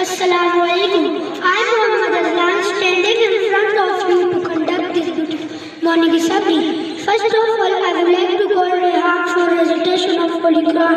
Assalamu alaikum. I am Muhammad Aslan standing in front of you to conduct this beautiful morning assembly. First of all, I would like to call Rehan for recitation of Holy Quran.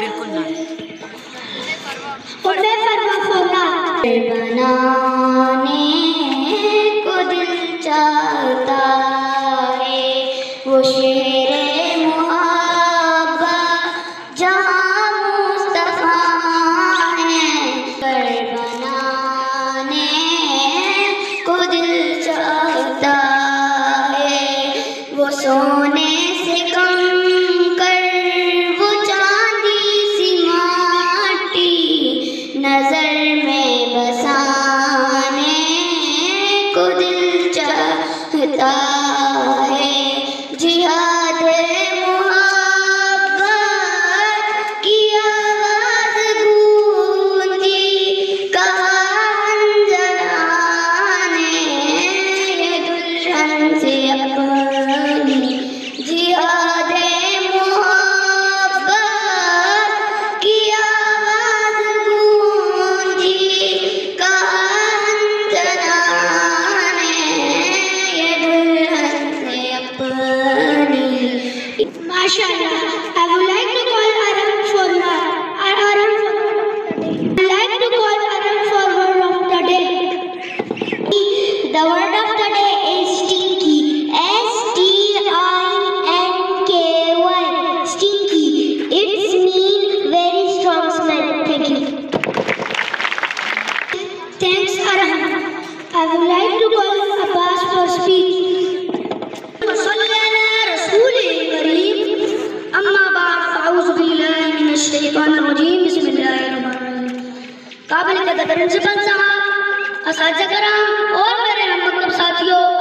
बिल्कुल ना। बनाने को दिल चाहता है वो शेर कदर प्रिंसिपल साहब कराम और मेरे हम मतलब साथियों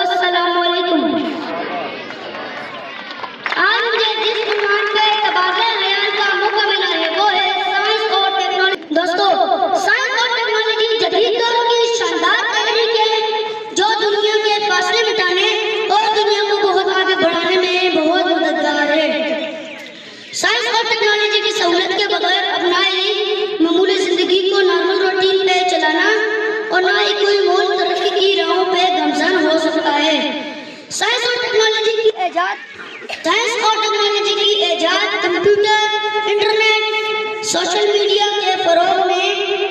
सोशल मीडिया के फरोग ने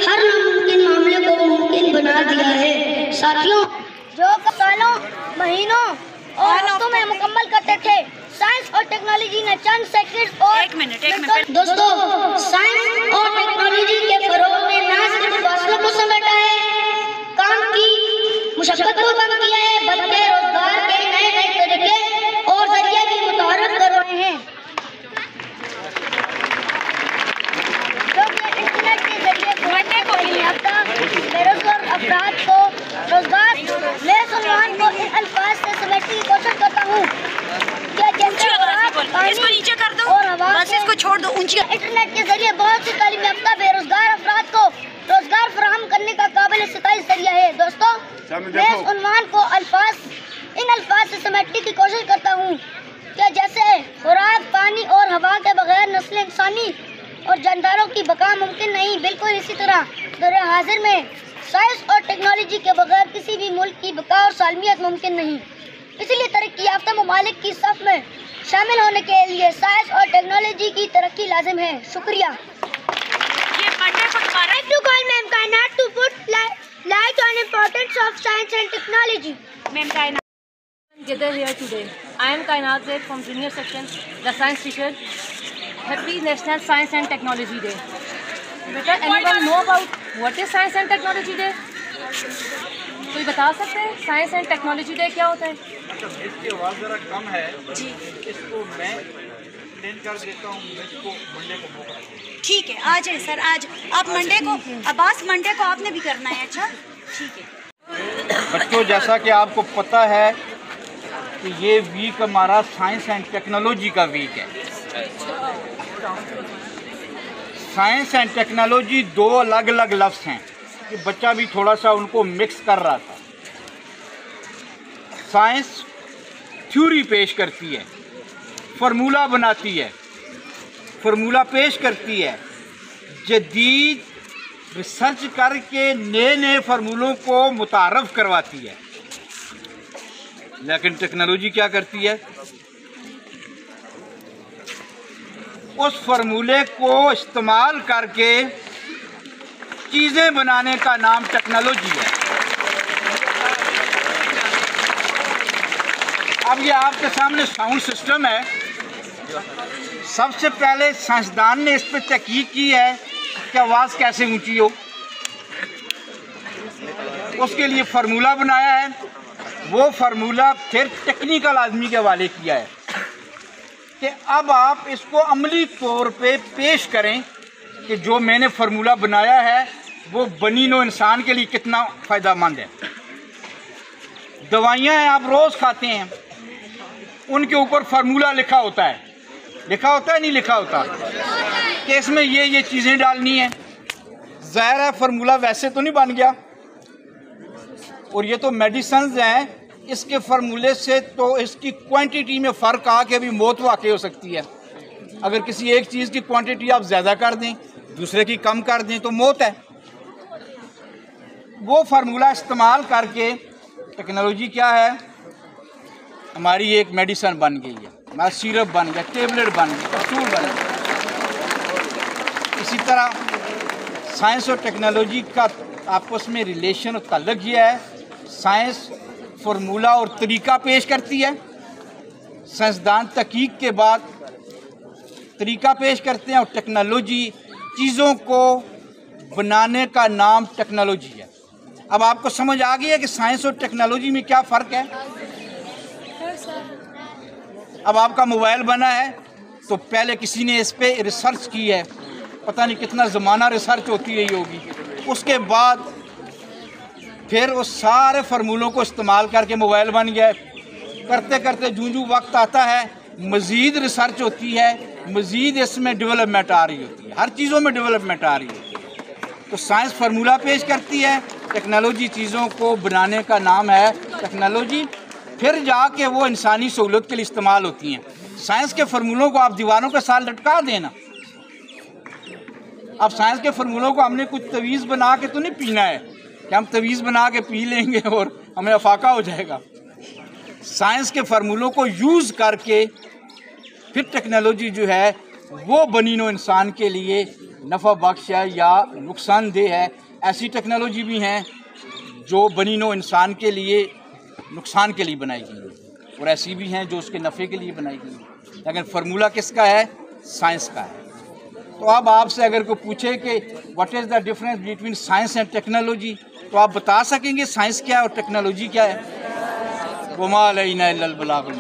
हर नामुमकिन मामले को मुमकिन बना दिया है साथियों जो सालों महीनों और हफ्तों में मुकम्मल करते थे साइंस और टेक्नोलॉजी ने चंद सेकंड और एक मिनट, एक मिनट। दोस्तों साइंस और टेक्नोलॉजी के फरोग ने न सिर्फ़ फासलों को समेटा है काम की इसको ऊँची इंटरनेट के ज़रिए बहुत सी तालीम याफ्ता बेरोजगार अफराद को रोज़गार फराहम करने का काबिल सिताइश ज़रिया है। दोस्तों मैं इस उन्वान को अल्फाज इन अल्फाज से समेटने की कोशिश करता हूँ क्या जैसे खुराक पानी और हवा के बगैर नस्ल इंसानी और जानदारों की बका मुमकिन नहीं बिल्कुल इसी तरह दौर हाजिर में साइंस और टेक्नोलॉजी के बगैर किसी भी मुल्क की बका और सालमियत मुमकिन नहीं। इसलिए तरक्की ममालिक की सफ में शामिल होने के लिए साइंस और टेक्नोलॉजी की तरक्की लाजिम है शुक्रिया Ma'am Kainat light on importance of science and technology. Ma'am कायना Gather here today. I am Kainat Zaid from junior section, the science teacher. Happy National Science and Technology Day. बेटा anyone know about what is Science and Technology Day? कोई बता सकते हैं science and technology day क्या होता है मतलब इसकी आवाज़ ज़रा कम है जी। इसको मैं एक्सप्लेन कर देता हूँ इसको मंडे को ठीक है आ जाए सर आज। आप मंडे को अब्बास मंडे को आपने भी करना है अच्छा? ठीक है। बच्चों जैसा कि आपको पता है कि ये वीक हमारा साइंस एंड टेक्नोलॉजी का वीक है। साइंस एंड टेक्नोलॉजी दो अलग अलग लफ्ज़ हैं कि बच्चा भी थोड़ा सा उनको मिक्स कर रहा था। साइंस थ्योरी पेश करती है, फार्मूला बनाती है, फार्मूला पेश करती है। जदीद रिसर्च करके नए नए फार्मूलों को मुतारफ़ करवाती है। लेकिन टेक्नोलॉजी क्या करती है? उस फार्मूले को इस्तेमाल करके चीज़ें बनाने का नाम टेक्नोलॉजी है। अब ये आपके सामने साउंड सिस्टम है। सबसे पहले साइंसदान ने इस पर तहकीक की है कि आवाज़ कैसे ऊँची हो। उसके लिए फार्मूला बनाया है। वो फार्मूला फिर टेक्निकल आदमी के हवाले किया है कि अब आप इसको अमली तौर पे पेश करें कि जो मैंने फार्मूला बनाया है, वो बनी नो इंसान के लिए कितना फ़ायदा मंद है। दवाइयाँ आप रोज़ खाते हैं। उनके ऊपर फार्मूला लिखा होता है। लिखा होता है, नहीं लिखा होता? कि इसमें ये ये चीज़ें डालनी है। ज़ाहिर है फार्मूला वैसे तो नहीं बन गया। और ये तो मेडिसन हैं। इसके फार्मूले से तो इसकी क्वांटिटी में फ़र्क आके भी मौत वाकई हो सकती है। अगर किसी एक चीज़ की क्वांटिटी आप ज़्यादा कर दें, दूसरे की कम कर दें तो मौत है। वो फार्मूला इस्तेमाल करके टेक्नोलॉजी क्या है? हमारी एक मेडिसन बन गई है। हमारा सिरप बन गया टेबलेट बन गया कैप्सूल बन गया। इसी तरह साइंस और टेक्नोलॉजी का आपस में रिलेशन और तल्लक ये है। साइंस फार्मूला और तरीका पेश करती है। साइंसदान तकीक के बाद तरीका पेश करते हैं और टेक्नोलॉजी चीज़ों को बनाने का नाम टेक्नोलॉजी है। अब आपको समझ आ गई है कि साइंस और टेक्नोलॉजी में क्या फ़र्क है? अब आपका मोबाइल बना है तो पहले किसी ने इस पर रिसर्च की है। पता नहीं कितना ज़माना रिसर्च होती रही होगी। उसके बाद फिर उस सारे फार्मूलों को इस्तेमाल करके मोबाइल बन गया करते करते जूँ जूँ वक्त आता है, मज़ीद रिसर्च होती है, मज़ीद इसमें डेवलपमेंट आ रही होती है। हर चीज़ों में डेवलपमेंट आ रही होती है। तो साइंस फार्मूला पेश करती है, टेक्नोलॉजी चीज़ों को बनाने का नाम है टेक्नोलॉजी। फिर जाके वो इंसानी सहूलत के लिए इस्तेमाल होती हैं। साइंस के फार्मूलों को आप दीवारों के साथ लटका देना। अब साइंस के फार्मूलों को हमने कुछ तवीज़ बना के तो नहीं पीना है। कि हम तवीज़ बना के पी लेंगे और हमें अफाका हो जाएगा। साइंस के फार्मूलों को यूज़ करके फिर टेक्नोलॉजी जो है, वो बनी नो इंसान के लिए नफ़ा बख्श है या नुकसानदेह है। ऐसी टेक्नोलॉजी भी हैं जो बनी नो इंसान के लिए नुकसान के लिए बनाई गई है। और ऐसी भी हैं जो उसके नफ़े के लिए बनाई गई है। लेकिन फार्मूला किसका है? साइंस का है। तो अब आपसे अगर कोई पूछे कि what is the difference between science and technology तो आप बता सकेंगे साइंस क्या है और टेक्नोलॉजी क्या है? गुमा बलागुल